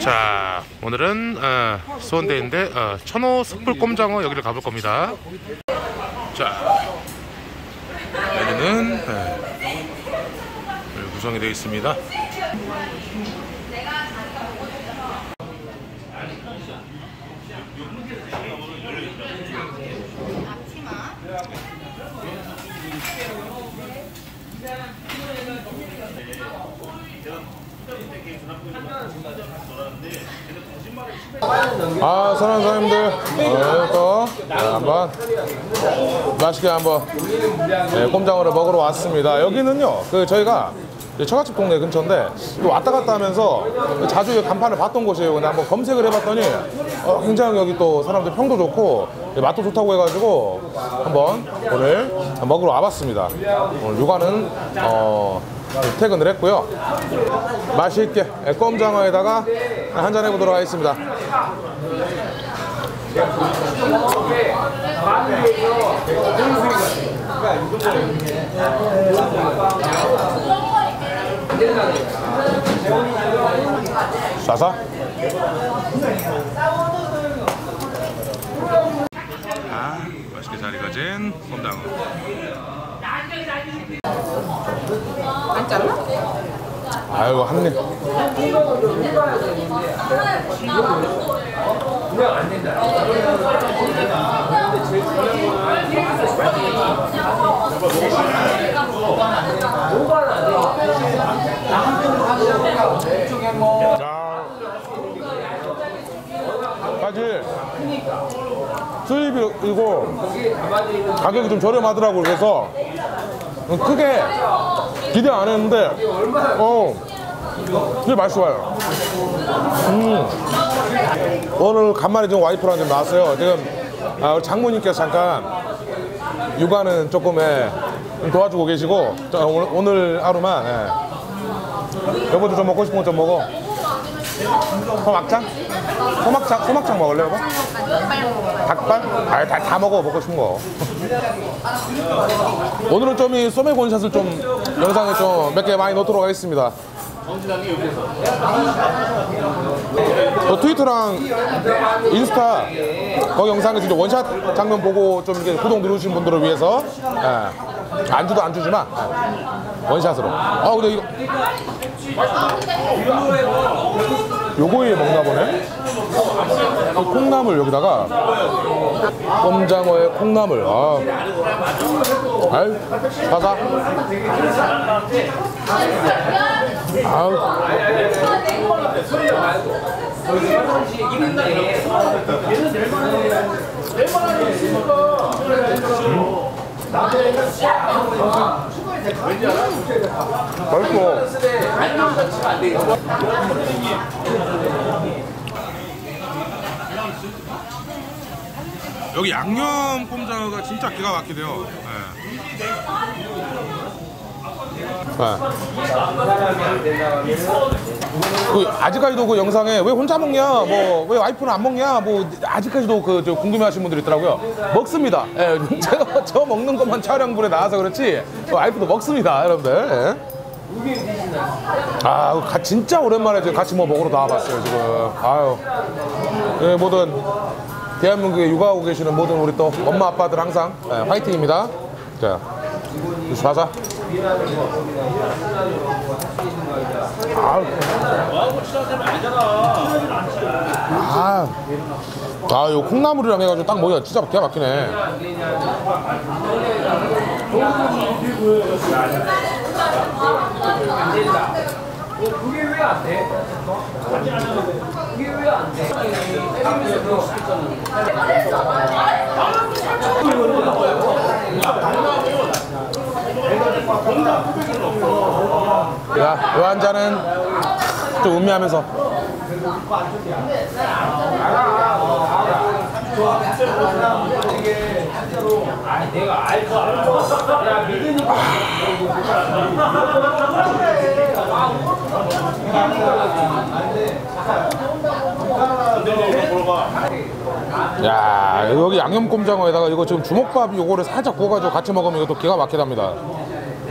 자 오늘은 어, 수원대인데 어, 천호 숯불 꼼장어 여기를 가볼 겁니다 자 여기는 네, 구성이 되어 있습니다. 아 사랑하는 사장님들. 어, 또? 네, 한번. 맛있게 한번. 네, 꼼장어를 먹으러 왔습니다. 여기는요 그 저희가 처갓집 동네 근처인데 또 왔다 갔다 하면서 자주 이 간판을 봤던 곳이에요. 근데 한번 검색을 해봤더니 어, 굉장히 여기 또 사람들 평도 좋고 맛도 좋다고 해가지고 한번 오늘 먹으러 와봤습니다. 오늘 육아는 어, 퇴근을 했고요. 맛있게 꼼장어에다가 한 잔 해보도록 하겠습니다 싸서? 아 맛있게 잘 익어진 꼼장어 안 잘라? 아이고 한입 자, 사실 수입이고 가격이 좀 저렴하더라고 그래서 크게 기대 안 했는데 어 진짜 맛있어요. 음. 오늘 간만에 좀 와이프랑 좀 나왔어요 지금 아, 우리 장모님께서 잠깐 육아는 조금 예, 좀 도와주고 계시고 저 오늘, 오늘 하루만 예. 여보도 좀 먹고 싶은 거 좀 먹어 소막창? 소막창? 소막창 먹을래 여보? 닭발? 아, 다, 다 먹어 먹고 싶은 거 오늘은 좀 이 소맥 원샷을 좀 영상에 좀 몇 개 많이 넣도록 하겠습니다 또 트위터랑 인스타 거기 영상에서 이제 원샷 장면 보고 좀 이렇게 구독 누르신 분들을 위해서 예. 안주도 안 주지만 예. 원샷으로. 아 근데 이거. 요거에 먹나 보네? 이 콩나물 여기다가. 꼼장어에 콩나물. 아. 아유 사사 아우. 맛있어. 여기 양념 꼼장어가 진짜 기가 막히대요. 그 아직까지도 그 영상에 왜 혼자 먹냐, 뭐 왜 와이프는 안 먹냐, 뭐 아직까지도 그 저 궁금해하시는 분들 있더라고요. 먹습니다. 예, 제가 저 먹는 것만 촬영분에 나와서 그렇지 와이프도 먹습니다, 여러분들. 예. 아, 가- 진짜 오랜만에 같이 뭐 먹으러 나와봤어요 지금. 아유, 예, 모든 대한민국에 육아하고 계시는 모든 우리 또 엄마 아빠들 항상 예, 화이팅입니다. 자, 사사. 아, 아, 아, 요 콩나물이랑 해가지고 딱 먹으니까 진짜 기가 막히네. 야, 요 한 잔은 좀 음미하면서. 야 여기 양념 꼼장어에다가 이거 지금 주먹밥 요거를 살짝 구워가지고 같이 먹으면 이것도 기가 막히답니다.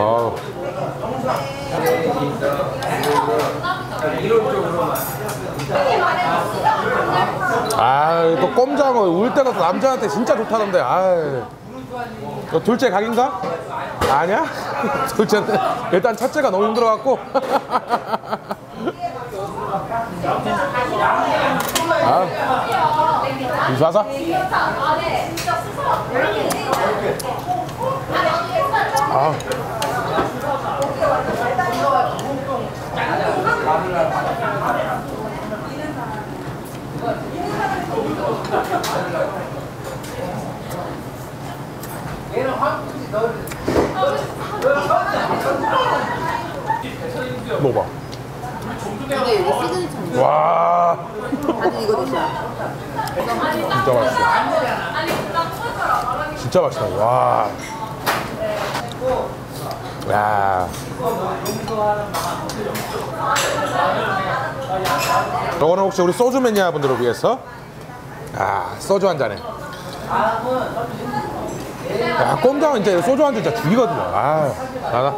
어. 아또 꼼장어 울 때가 또 남자한테 진짜 좋다던데. 아. 너 둘째 각인가? 아니야? 둘째는 일단 첫째가 너무 힘들어 갖고. 아. 이사사? 아. 먹어봐. 근데 와. 다들 이거 드셔 진짜 맛있어. 진짜 맛있다. 와. 야. 저거는 혹시 우리 소주 매니아 분들을 위해서 아 소주 한 잔에. 야 꼼장은 진짜 소주 한 잔 진짜 죽이거든요. 아 나가.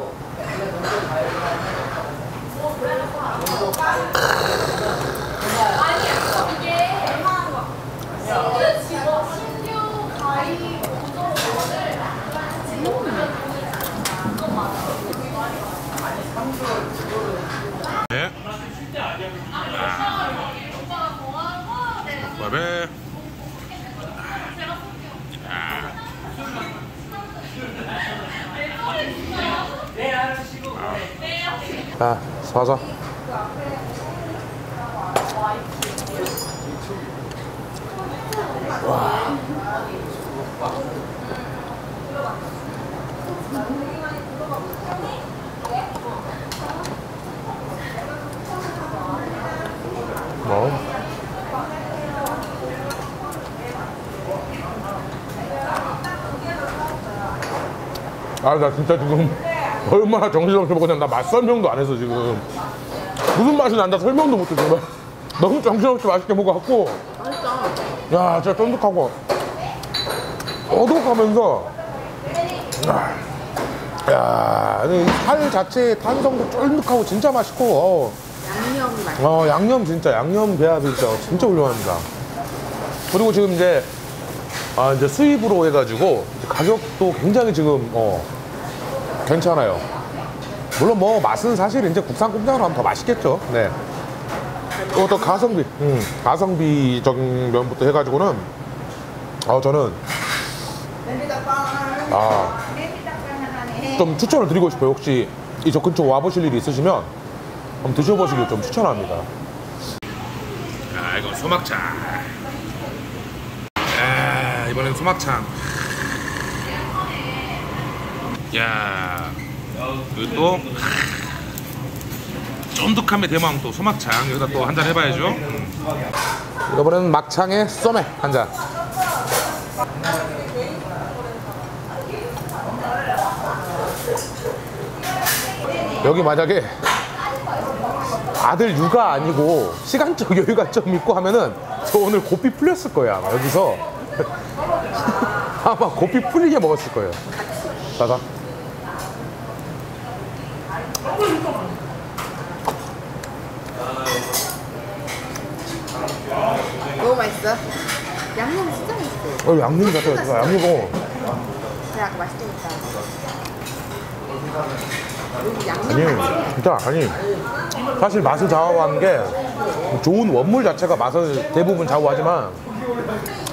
바베. 아, 사자. 뭐? 아, 나 진짜 지금 얼마나 정신없이 먹었냐. 나맛 설명도 안 했어, 지금. 무슨 맛이 난다 설명도 못해, 정말. 너무 정신없이 맛있게 먹어갖고. 맛있다 야, 진짜 쫀득하고. 어둑하면서. 야, 야, 이살 자체의 탄성도 쫀득하고 진짜 맛있고. 어. 양념이 맛있어 어, 양념 진짜 양념 배합이 진짜 진짜 훌륭합니다. 그리고 지금 이제 아 이제 수입으로 해가지고 이제 가격도 굉장히 지금 어 괜찮아요. 물론 뭐 맛은 사실 이제 국산 꼼장으로 하면 더 맛있겠죠. 네. 그것도 가성비, 음, 가성비적인 면부터 해가지고는 어 저는 아 좀 추천을 드리고 싶어요. 혹시 이 저 근처 와보실 일이 있으시면 한번 드셔보시길 좀 추천합니다. 아 이거 소막창. 아 이번엔 소막창. 야 그리고 또 쫀득함의 대망 또 소막창 여기다 또 한 잔 해봐야죠. 음. 이번에는 막창에 쏘메 한 잔. 여기 만약에 아들 육아 아니고 시간적 여유가 좀 있고 하면은 저 오늘 고삐 풀렸을 아마 여기서 아마 고삐 풀리게 먹었을 거예요. 나가 너무 맛있어? 양념 진짜 맛있어. 어, 양념 자체가 좋아 양념. 어. 그래 아까 양념 아니 진짜 아니. 사실 맛을 좌우하는 게 좋은 원물 자체가 맛을 대부분 좌우하지만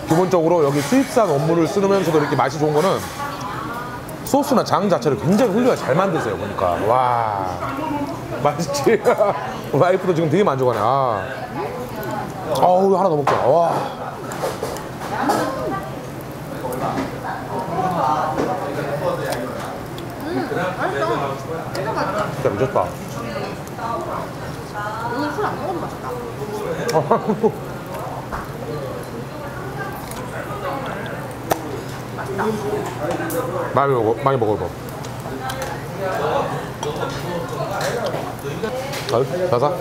기본적으로 여기 수입산 원물을 쓰면서도 이렇게 맛이 좋은 거는 소스나 장 자체를 굉장히 훌륭하게 잘 만드세요 보니까 와 맛있지 와이프도 지금 되게 만족하네 아 어우 하나 더 먹자 와 진짜 미쳤다 오늘 술 안 먹어도 맛있다 맛있다. 많이 먹어, 많이 먹어봐. 어, 자사.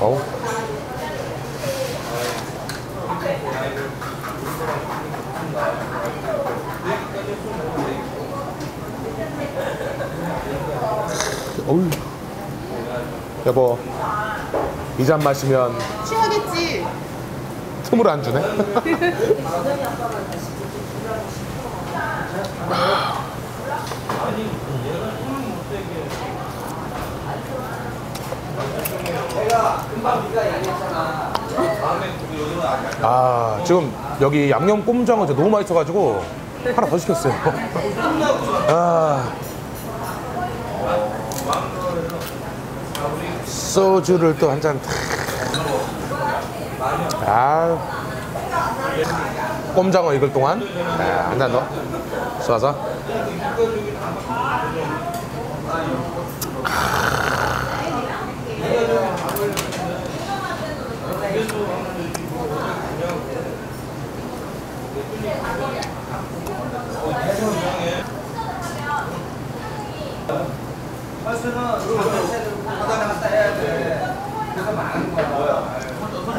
어우. 어우. 여보, 이 잔 마시면 취하겠지? 틈을 안 주네. 아 지금 여기 양념 꼼장어 너무 맛있어가지고 하나 더 시켰어요. 아 소주를 또 한 잔. 아. 꼼장어 익을 동안? 아, 한잔 더. 쏴서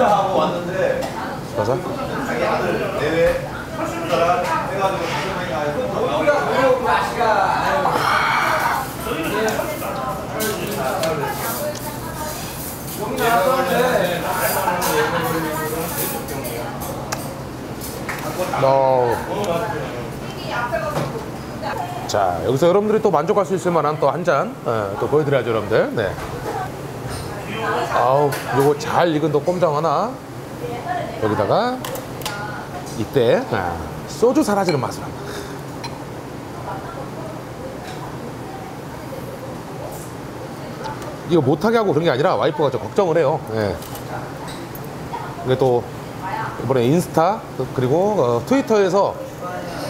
하고 왔는데 쏴서 자기 아들 내외 사람 해가지고 명이 너. 자 여기서 여러분들이 또 만족할 수 있을 만한 또 한 잔또 보여드려야죠 여러분들 네. 아우 요거 잘 익은 또 꼼장 하나 여기다가 이때 아, 소주 사라지는 한번 이거 못하게 하고 그런 게 아니라 와이프가 좀 걱정을 해요 네. 이게 또 이번에 인스타 그리고 어, 트위터에서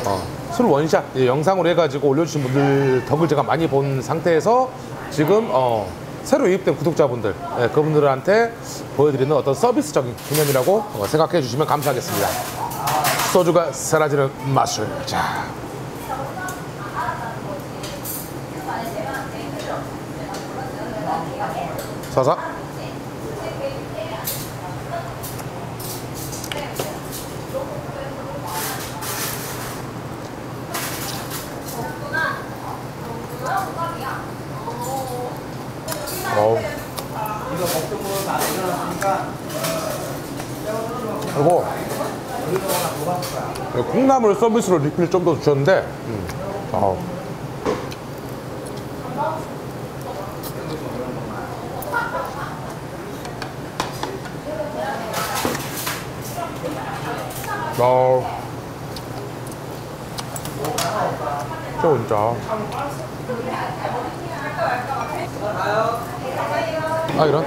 어, 술 원샷 이 영상으로 해가지고 올려주신 분들 덕을 제가 많이 본 상태에서 지금 어, 새로 유입된 구독자분들 예, 그분들한테 보여드리는 어떤 서비스적인 개념이라고 어, 생각해 주시면 감사하겠습니다. 소주가 사라지는 맛을 자. 서서 어우. 그리고 콩나물 서비스로 리필 좀 더 주셨는데 음. 아우. 아우. 진짜 진짜 아 아예 뭐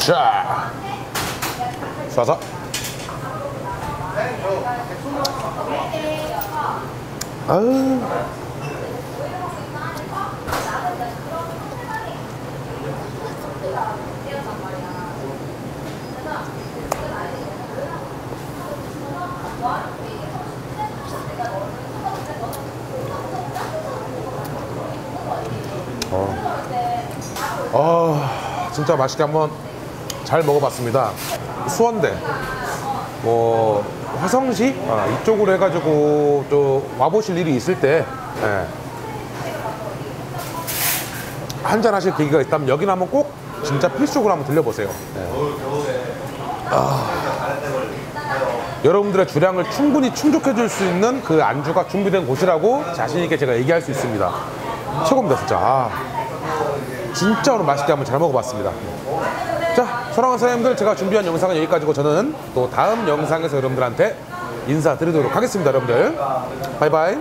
자, 쏴서. 아유. 아 진짜 맛있게 한번 잘 먹어봤습니다. 수원대 뭐 화성시 아, 이쪽으로 해가지고 또 와보실 일이 있을 때 예. 한잔 하실 계기가 있다면 여기는 한번 꼭 진짜 필수적으로 한번 들려보세요. 예. 여러분들의 주량을 충분히 충족해 줄 수 있는 그 안주가 준비된 곳이라고 자신 있게 제가 얘기할 수 있습니다. 최고입니다, 진짜. 아, 진짜 오늘 맛있게 한번 잘 먹어봤습니다. 자, 사랑하는 사장님들 제가 준비한 영상은 여기까지고 저는 또 다음 영상에서 여러분들한테 인사드리도록 하겠습니다, 여러분들. 바이바이.